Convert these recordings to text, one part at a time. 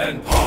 En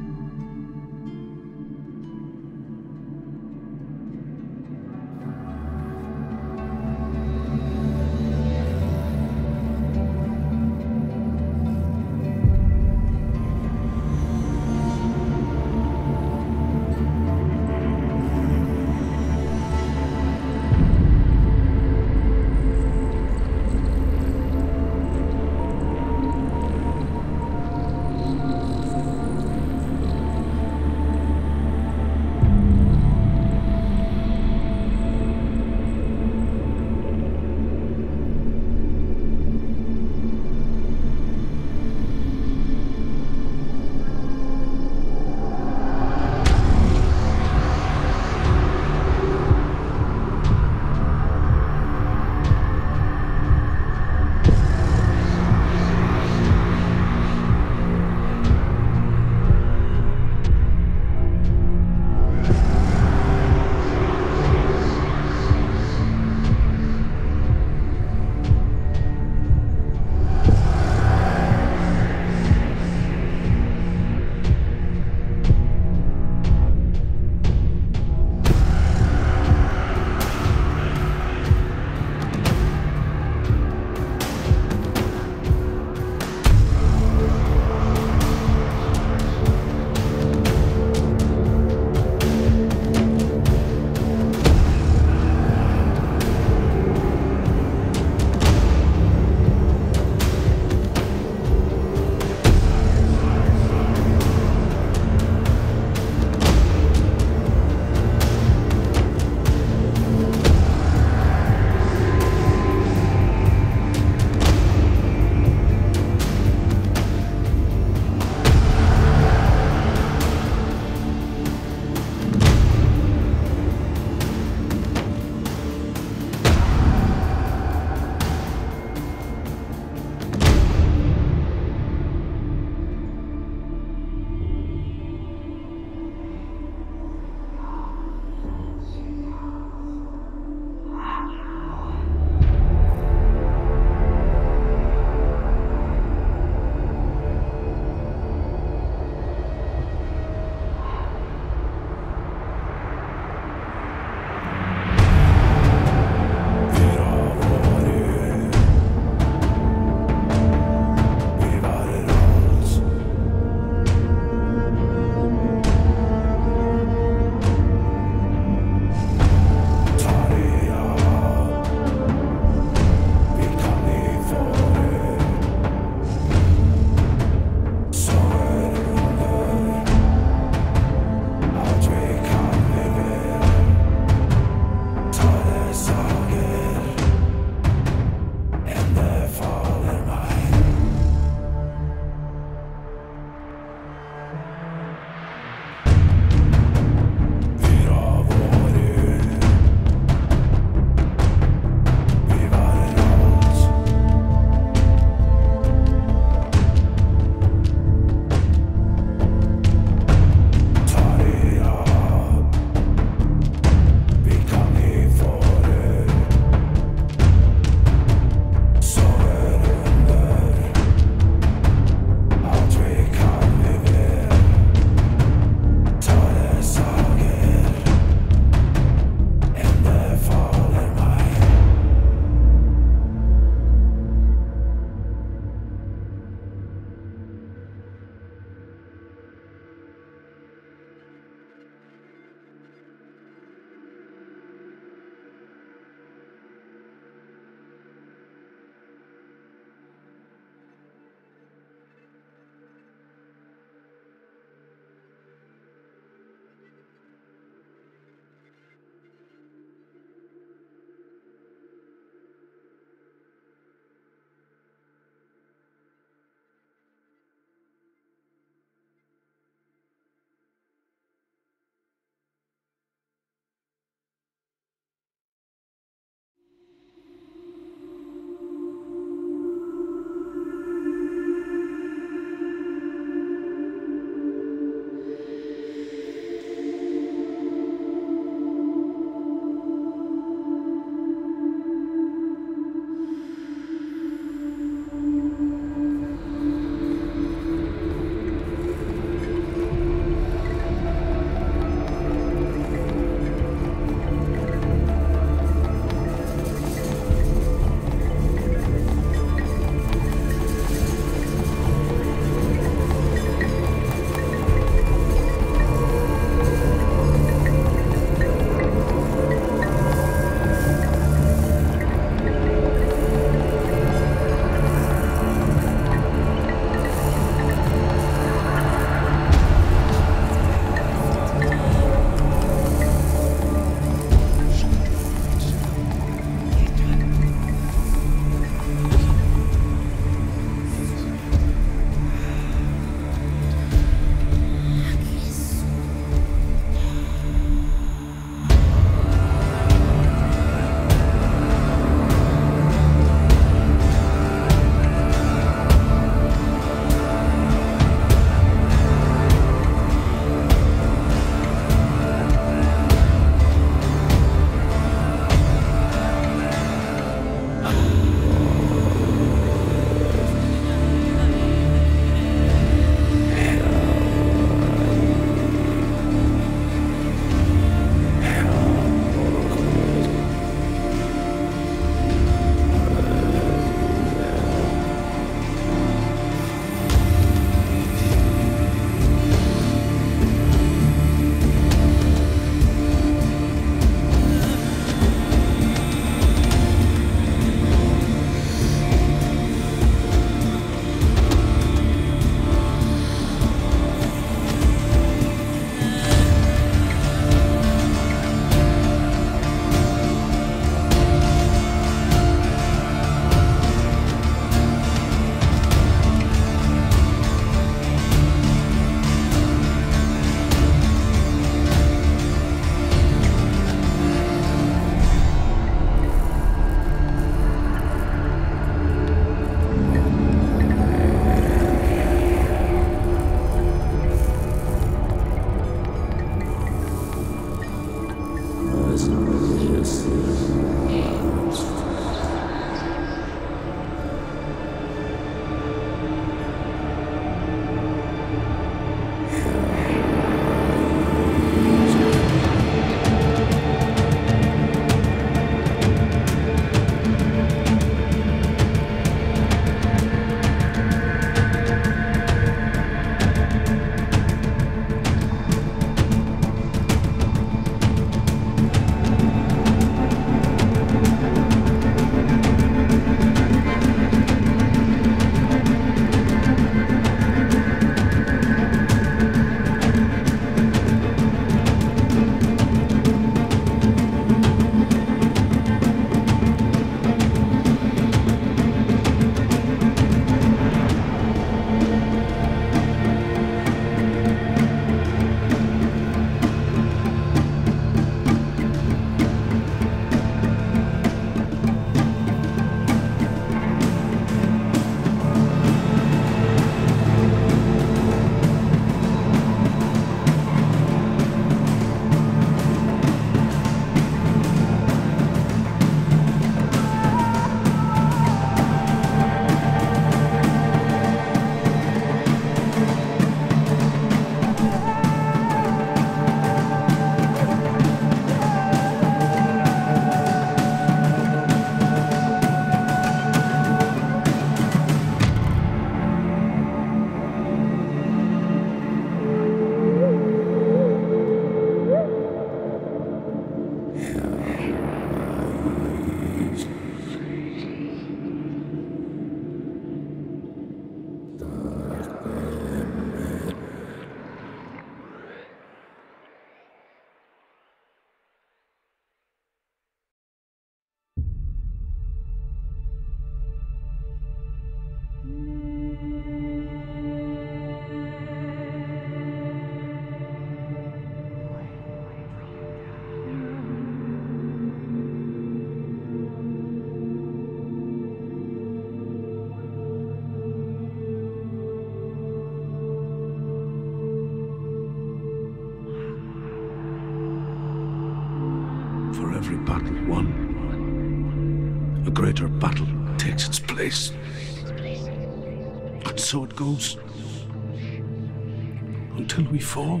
Until we fall.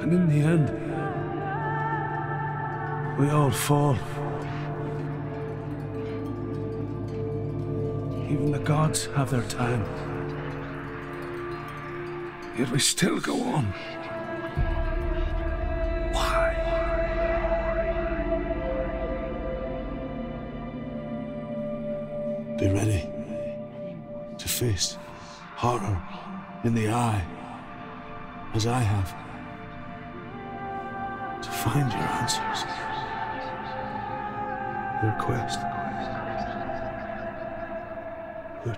And in the end, we all fall. Even the gods have their time. Yet we still go on. Eye, as I have, to find your answers, your quest, your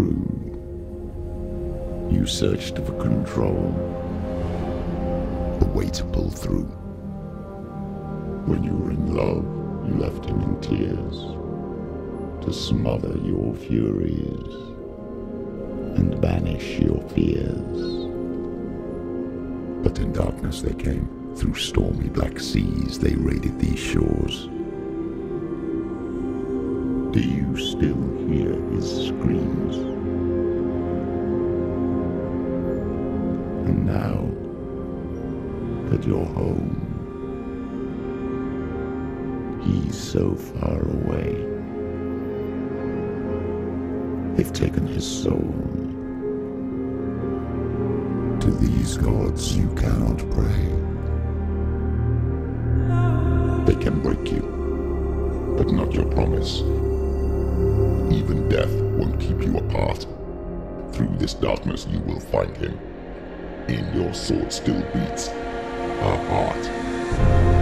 true. You searched for control, a way to pull through. When you were in love, you left him in tears to smother your furies and banish your fears. But in darkness they came. Through stormy black seas they raided these shores. Do you still hear his screams? And now that you're home, he's so far away. They've taken his soul. To these gods you cannot pray. They can break you, but not your promise. Even death won't keep you apart. Through this darkness you will find him. In your sword still beats a heart.